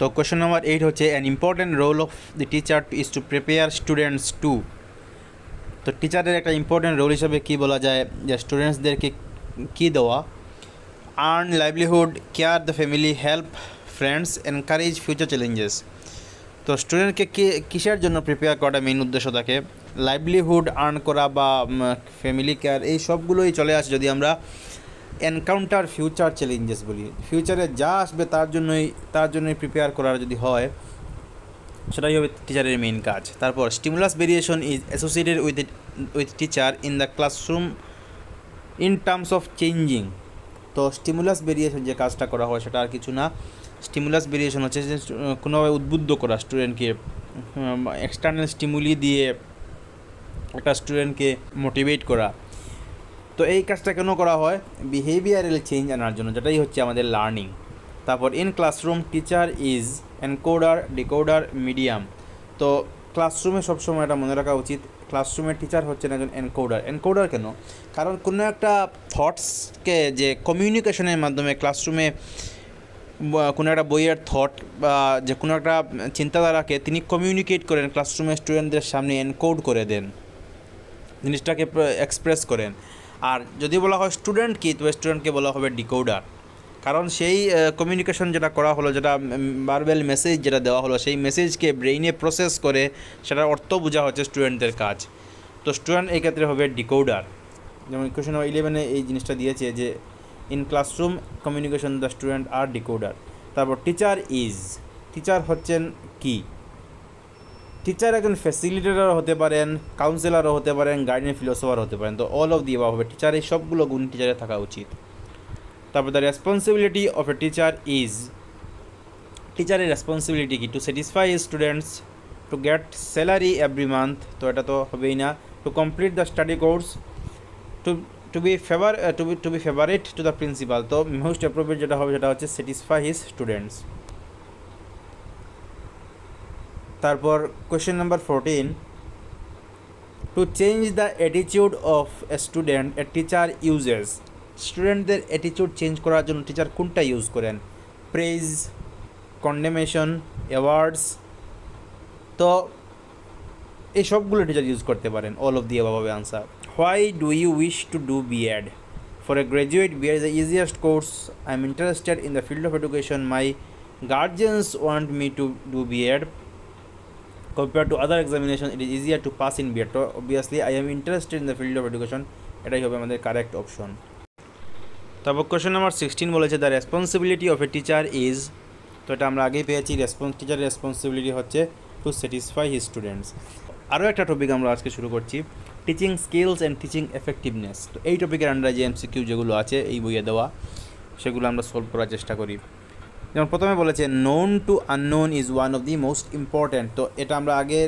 তো question number eight হচ্ছে an important role of the teacher is to prepare students to তো টিচারের একটা ইম্পর্ট্যান্ট রোল হিসাবে কী বলা যায়? যে স্টুডেন্টসদেরকে কী দেওয়া? Earn livelihood care the family help friends encourage future challenges তো স্টুডেন্টকে কি, কিসের জন্য প্রিপেয়ার করাটা মেইন উদ্দেশ্য থাকে লাইভলিহুড আর্ন করা বা ফ্যামিলি কেয়ার এই সবগুলোই চলে আসে যদি আমরা এনকাউন্টার ফিউচার চ্যালেঞ্জেস বলি। ফিউচারে যা আসবে তার জন্যই তার জন্যই প্রিপেয়ার করার যদি হয়, সেটাই হবে টিচারের মেইন কাজ। তারপর stimulus variation is associated with with teacher in the classroom in terms of changing তো স্টিমুলাস ভেরিয়েশন যে কাজটা করা হয়, সেটা আর কিছু না। স্টিমুলাস ভেরিয়েশন হচ্ছে যে, কোনোভাবে উদ্বুদ্ধ করা স্টুডেন্টকে এক্সটার্নাল স্টিমুলি দিয়ে একটা স্টুডেন্টকে মোটিভেট করা। তো এই কাজটা কেন করা হয়? বিহেভিয়ারাল চেঞ্জ আনার জন্য, যেটাই হচ্ছে আমাদের লার্নিং তারপর in classroom teacher is encoder decoder medium তো ক্লাসরুমে সবসময় এটা মনে রাখা উচিত ক্লাসরুমের টিচার হচ্ছেন একজন এনকোডার এনকোডার কেন? কারণ কোনো একটা থটসকে যে কমিউনিকেশনের মাধ্যমে ক্লাসরুমে কোনো একটা বইয়ের থট বা যে কোনো একটা চিন্তাধারাকে তিনি কমিউনিকেট করেন ক্লাসরুমের স্টুডেন্টদের সামনে এনকোড করে দেন। জিনিসটাকে এক্সপ্রেস করেন। আর যদি বলা হয় স্টুডেন্ট কি, তবে স্টুডেন্টকে বলা হবে ডিকোডার কারণ সেই কমিউনিকেশন যেটা করা হলো, যেটা বারবেল মেসেজ যেটা দেওয়া হলো, সেই মেসেজকে ব্রেইনে প্রসেস করে সেটার অর্থ বোঝা হচ্ছে স্টুডেন্টদের কাজ। তো স্টুডেন্ট এই ক্ষেত্রে হবে ডিকোডার যেমন কোয়েশন নাম্বার ইলেভেনে এই জিনিসটা দিয়েছে যে in classroom communication the student are decoder তারপর টিচার ইজ টিচার হচ্ছেন কি? টিচার একজন ফ্যাসিলিটেটারও হতে পারেন কাউন্সিলারও হতে পারেন গাইডেন ফিলোসফার হতে পারেন। তো অল অফ দি বা হবে। টিচার এই সবগুলো গুণ টিচারে থাকা উচিত। তারপর the responsibility of a teacher is টিচারের রেসপন্সিবিলিটি কি? To satisfy students to get salary every month তো এটা তো হবেই না। To complete the study course to to be favour to be to be favourite to the principal তো most appropriate যেটা হবে সেটা হচ্ছে স্যাটিসফাই হিজ স্টুডেন্টস তারপর question number fourteen to change the attitude of a student a teacher uses স্টুডেন্টদের attitude change করার জন্য teacher কোনটা ইউজ করেন? প্রেজ কন্ডেমেশন অ্যাওয়ার্ডস তো এই সবগুলো টিচার ইউজ করতে পারেন অল অফ দি অভাবে answer why do you wish to do B Ed for a graduate B Ed is the easiest course I am interested in the field of education my guardians want me to do B.Ed. Compared to other examination, it is easier to pass in B.Ed. So obviously, I am interested in the field of education. এটাই হবে আমাদের correct option তারপর question number sixteen বলেছে the responsibility of a teacher is তো এটা আমরা আগেই পেয়েছি রেসপন্স টিচারের রেসপন্সিবিলিটি হচ্ছে টু স্যাটিসফাই হিজ স্টুডেন্টস আরও একটা টপিক আমরা আজকে শুরু করছি teaching skills and teaching effectiveness তো এই টপিকের আন্ডারে যে এমসিকিউ যেগুলো আছে এই বইয়ে দেওয়া সেগুলো আমরা সলভ করার চেষ্টা করি যেমন প্রথমে বলেছে known to unknown is one of the most important তো এটা আমরা আগে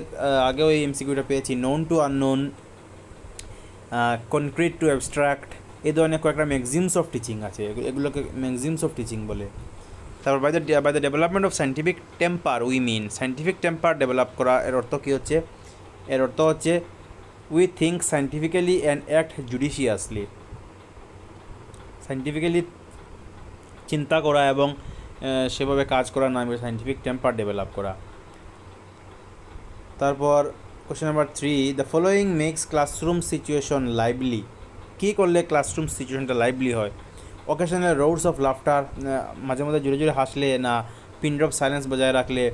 আগেও এই এমসিকিউটা পেয়েছি। Known to unknown concrete to abstract এই ধরনের কয়েকটা ম্যাক্সিমস অফ টিচিং আছে। এগুলোকে ম্যাক্সিমস অফ টিচিং বলে। তারপর by the by the development of scientific temper we mean scientific temper develop করা, এর অর্থ কী হচ্ছে? এর অর্থ হচ্ছে we think scientifically and act judiciously scientifically চিন্তা করা এবং সেভাবে কাজ করার নাম সাইন্টিফিক টেম্পার ডেভেলপ করা। তারপর question number three the following makes classroom situation lively কী করলে ক্লাসরুম সিচুয়েশনটা লাইভলি হয়? অকেশনাল রোডস অফ লাফটার মাঝে মাঝে জোরে জোরে হাসলে না পিন অফ সাইলেন্স বজায় রাখলে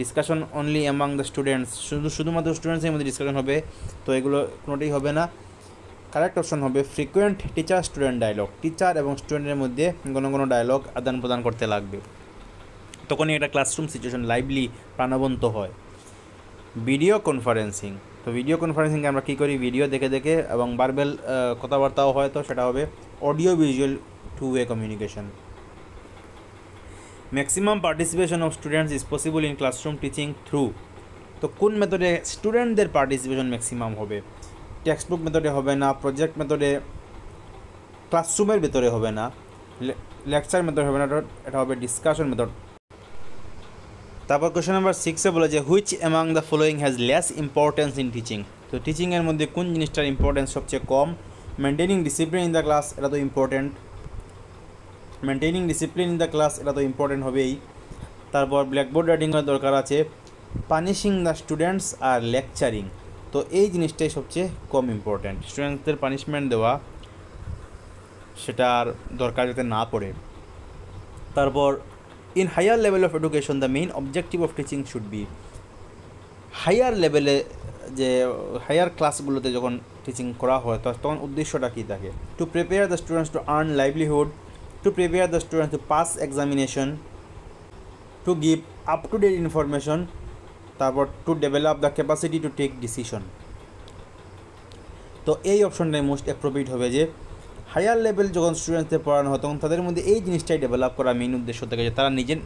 discussion only among the students শুধু, শুধুমাত্র স্টুডেন্টসের মধ্যে ডিসকাশন হবে, তো এগুলো কোনোটাই হবে না। কারেক্ট অপশন হবে frequent teacher student dialogue teacher এবং স্টুডেন্টের মধ্যে কোনো কোনো ডায়লগ আদান প্রদান করতে লাগবে। তখনই একটা ক্লাসরুম সিচুয়েশন লাইভলি প্রাণবন্ত হয়। ভিডিও কনফারেন্সিং তো ভিডিও কনফারেন্সিংয়ে আমরা কী করি? ভিডিও দেখে দেখে এবং বারবেল কথাবার্তাও হয় তো, সেটা হবে audio visual two way communication maximum participation of students is possible in classroom teaching through তো কোন মেথডে স্টুডেন্টদের পার্টিসিপেশন ম্যাক্সিমাম হবে? টেক্সট বুক মেথডে হবে না প্রজেক্ট মেথডে ক্লাসরুমের ভেতরে হবে না লেকচার মেথড হবে না, এটা হবে ডিসকাশন মেথড তারপর কোয়েশন নাম্বার সিক্সে বলে যে which among the following has less importance in teaching তো টিচিংয়ের মধ্যে কোন জিনিসটার ইম্পর্টেন্স সবচেয়ে কম? Maintaining discipline in the class এটা তো important maintaining discipline in the class এটা তো ইম্পর্টেন্ট হবেই। তারপর ব্ল্যাকবোর্ড রাইটিংয়ের দরকার আছে। পানিশিং দ্য স্টুডেন্টস আর লেকচারিং তো এই জিনিসটাই সবচেয়ে কম ইম্পর্ট্যান্ট স্টুডেন্টসদের পানিশমেন্ট দেওয়া সেটার দরকার যাতে না পড়ে। তারপর in higher level of education the main objective of teaching should be higher লেভেলে যে হায়ার ক্লাসগুলোতে যখন টিচিং করা হয় তখন উদ্দেশ্যটা কী থাকে? To prepare the students to earn livelihood to prepare the students to pass examination to give up to date information তারপর to develop the capacity to take decision তো এই অপশনটাই মোস্ট অ্যাপ্রোপ্রিয়েট হবে যে হায়ার লেভেল যখন স্টুডেন্টসদের পড়ানো হয়, তখন তাদের মধ্যে এই জিনিসটাই ডেভেলপ করা মেইন উদ্দেশ্য থাকে যে, তারা নিজের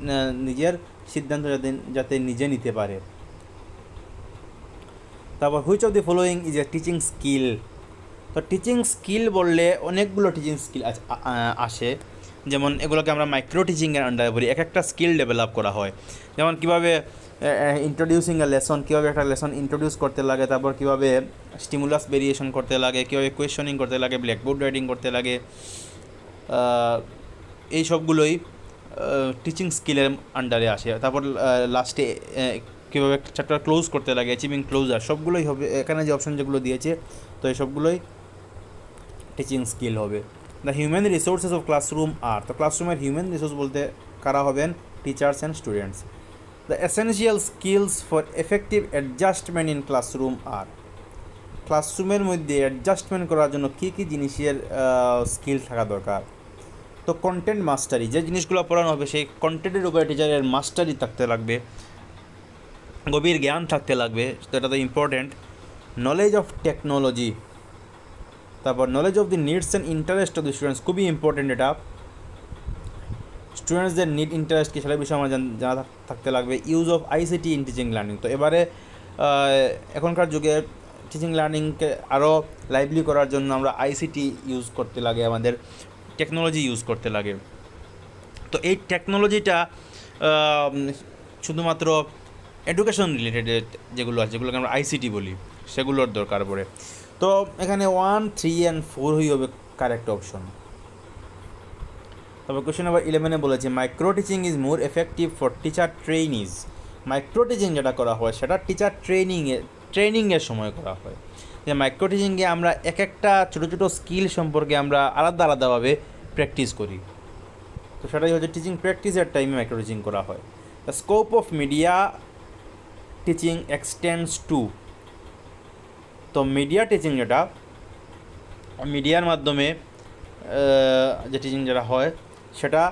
নিজের সিদ্ধান্ত যাতে যাতে নিজে নিতে পারে। তারপর which of the following is a teaching skill তো টিচিং স্কিল বললে অনেকগুলো টিচিং স্কিল আসে। যেমন এগুলোকে আমরা মাইক্রো টিচিংয়ের আন্ডারে বলি এক একটা স্কিল ডেভেলপ করা হয়। যেমন কীভাবে ইন্ট্রোডিউসিং এ লেসন কীভাবে একটা লেসন ইন্ট্রোডিউস করতে লাগে, তারপর কীভাবে স্টিমুলাস ভেরিয়েশন করতে লাগে, কীভাবে কোয়েশনিং করতে লাগে ব্ল্যাকবোর্ড রাইডিং করতে লাগে এই সবগুলোই টিচিং স্কিলের আন্ডারে আসে। তারপর লাস্টে কীভাবে চ্যাপ্টার ক্লোজ করতে লাগে অ্যাচিভিং ক্লোজার সবগুলোই হবে, এখানে যে অপশন যেগুলো দিয়েছে, তো এই সবগুলোই টিচিং স্কিল হবে। The human resources of classroom আর তো ক্লাসরুমের হিউম্যান রিসোর্স বলতে কারা হবেন? Teachers and students the essential skills for effective adjustment in classroom আর ক্লাসরুমের মধ্যে অ্যাডজাস্টমেন্ট করার জন্য কী কী জিনিসের স্কিল থাকা দরকার? তো কন্টেন্ট মাস্টারি যে জিনিসগুলো পড়ানো হবে সেই কন্টেন্টের উপরে টিচারের মাস্টারি থাকতে লাগবে, গভীর জ্ঞান থাকতে লাগবে তো এটা তো ইম্পর্ট্যান্ট নলেজ অফ টেকনোলজি তারপর knowledge of the needs and interest of the students খুবই ইম্পর্ট্যান্ট এটা। স্টুডেন্টসদের নিড ইন্টারেস্ট কি সেটা বিষয়ে আমার জানা থাকতে লাগবে। Use of ICT in teaching learning তো এবারে এখনকার যুগে টিচিং লার্নিংকে আরও লাইভলি করার জন্য আমরা আইসিটি ইউজ করতে লাগে, আমাদের টেকনোলজি ইউজ করতে লাগে। তো এই টেকনোলজিটা শুধুমাত্র এডুকেশন রিলেটেড যেগুলো আছে, যেগুলোকে আমরা আইসিটি বলি, সেগুলোর দরকার পড়ে। তো এখানে ওয়ান থ্রি অ্যান্ড ফোর হই হবে কারেক্ট অপশন তবে কোশ্চেন নাম্বার ইলেভেনে বলেছে micro teaching is more effective for teacher trainees micro teaching যেটা করা হয়, সেটা টিচার ট্রেনিংয়ে ট্রেনিংয়ের সময় করা হয়। যে মাইক্রো টিচিংয়ে আমরা এক একটা ছোটো ছোটো স্কিল সম্পর্কে আমরা আলাদা আলাদাভাবে প্র্যাকটিস করি। তো সেটাই হচ্ছে টিচিং প্র্যাকটিসের টাইমে মাইক্রো টিচিং করা হয়। The scope of media teaching extends to তো মিডিয়া টিচিং যেটা মিডিয়ার মাধ্যমে যে টিচিং যেটা হয়, সেটা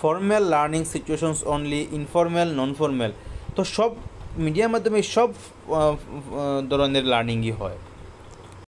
formal learning situations only informal non formal তো সব মিডিয়ার মাধ্যমে সব ধরনের লার্নিংই হয়।